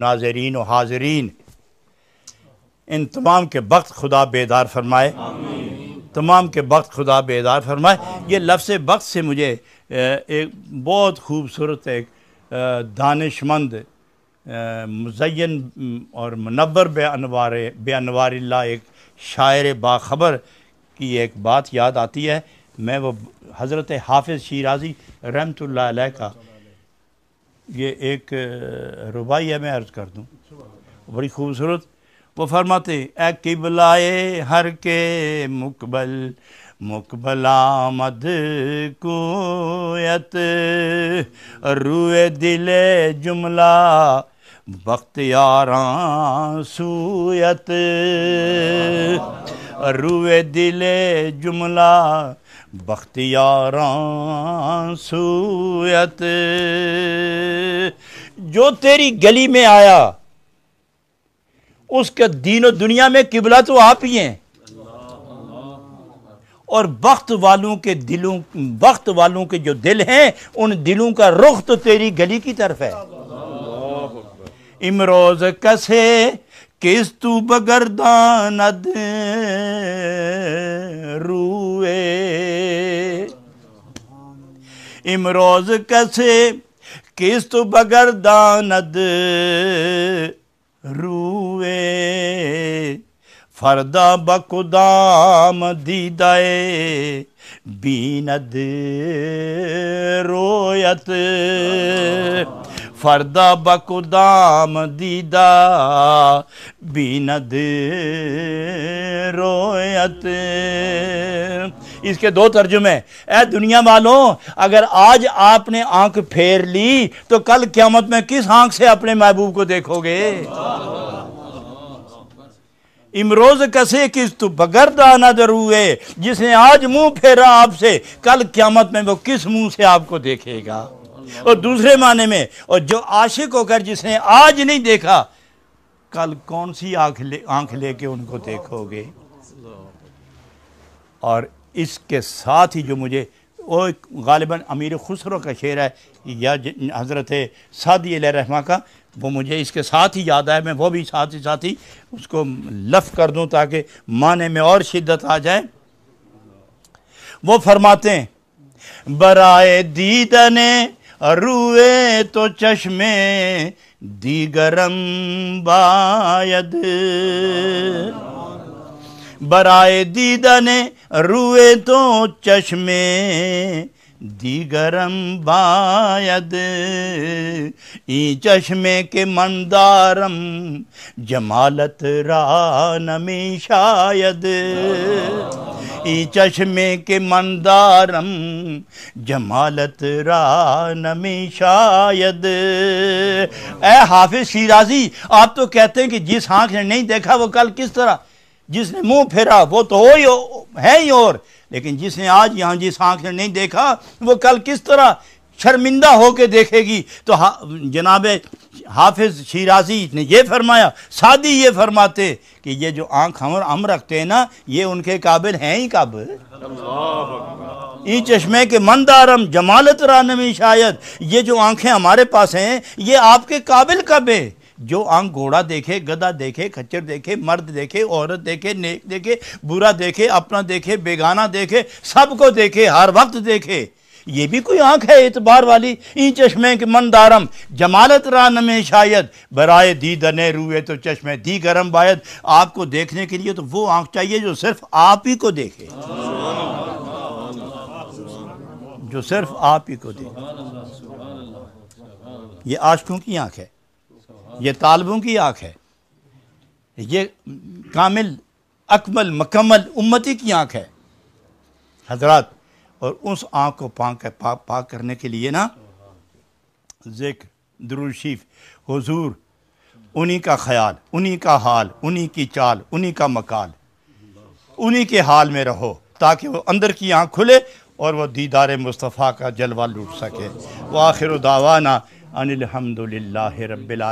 नाजरीन व हाजरीन। इन तमाम के वक्त खुदा बेदार फरमाए। तमाम के वक्त खुदा बेदार फरमाए। ये लफ्ज़ वक्त से मुझे एक बहुत खूबसूरत एक दानशमंद मुजैन और मनवर बे अनवार बे अनवारिल्ला एक शायर बाखबर की एक बात याद आती है। मैं वो हज़रत हाफिज़ शिराजी रहमत का ये एक रुबाई है, मैं अर्ज़ कर दूँ। बड़ी खूबसूरत। वो फरमाते ए किबलाए हर के मुकबल मुकबलामद कुयत, रुए दिले जुमला बख्तियारा सूयत, रुए दिले जुमला बख्तियारा सूयत। जो तेरी गली में आया, उसके दीन दुनिया में किबला तो आप ही हैं। और वक्त वालों के दिलों, वक्त वालों के जो दिल हैं, उन दिलों का रुख तो तेरी गली की तरफ़ है। इमरोज कसे, किस तू बगरदानद इमरोज कसे किस तू बगरदानद रूए फरदा बकुदाम दीदाए बीनद रोयत फरदा बकुदाम दीदा बीनद रोयत इसके दो तर्जुमे ए दुनिया वालों, अगर आज आपने आँख फेर ली तो कल क्यामत में किस आँख से अपने महबूब को देखोगे? इमरोज कसे किस तू बगर दाना दरुए जिसने आज मुँह फेरा आपसे, कल क्यामत में वो किस मुँह से आपको देखेगा? और दूसरे माने में, और जो आशिक होकर जिसने आज नहीं देखा, कल कौन सी आँख ले, आँख लेके उनको देखोगे? और इसके साथ ही जो मुझे, वो एक गालिबा अमीर खुसरो का शेर है, या हज़रत सादी रहमा का, वो मुझे इसके साथ ही याद आया, मैं वो भी साथ ही साथ ही उसको लफ कर दूँ ताकि माने में और शिद्दत आ जाए। वो फरमाते हैं, बराए दीदने रुए तो चश्मे दीगरम बायद। बराए दीदने रुए तो चश्मे, दीगरम बायद। ई चश्मे के मंदारम, जमालत रानमी शायद। ई चश्मे के मंदारम, जमालत रानमी शायद। ए हाफिज शिराजी आप तो कहते हैं कि जिस आँख ने नहीं देखा, वो कल किस तरह जिसने मुँह फेरा वो तो हो ही है ही और। लेकिन जिसने आज यहाँ जिस आँख ने नहीं देखा वो कल किस तरह शर्मिंदा होके देखेगी? तो हा, जनाब हाफिज शिराजी ने ये फरमाया सादी ये फरमाते कि ये जो आँख हम हम रखते हैं ना ये उनके काबिल हैं ही कब ई चश्मे के मंदारम जमालत रानमी शायद ये जो आँखें हमारे पास हैं ये आपके काबिल कब है? जो आँख घोड़ा देखे, गधा देखे, खच्चर देखे, मर्द देखे, औरत देखे, नेक देखे, बुरा देखे, अपना देखे, बेगाना देखे, सबको देखे, हर वक्त देखे। ये भी कोई आँख है एतबार वाली? इन चश्मे के मंदारम। जमालत रान में शायद। बराए दी दने रुए तो चश्मे, दी गरम बायद। आपको देखने के लिए तो वो आँख चाहिए जो सिर्फ़ आप ही को देखे। जो सिर्फ़ आप ही को देखे। ये आशकों की आँख है? ये तालबों की आँख है। ये कामिल, अकमल, मकमल उम्मती की आँख है। हज़रत, और उस आँख को पाक पाक पाक करने के लिए ना, ज़िक्र दरुशीफ हुजूर, उन्हीं का ख्याल, उन्हीं का हाल, उन्हीं की चाल, उन्हीं का मकाल। उन्हीं के हाल में रहो, ताकि वो अंदर की आँख खुले और वह दीदार मुस्तफ़ा का जलवा लूट सके। वो आखिर दावाना अनिल हमदुल्ला रब्बिल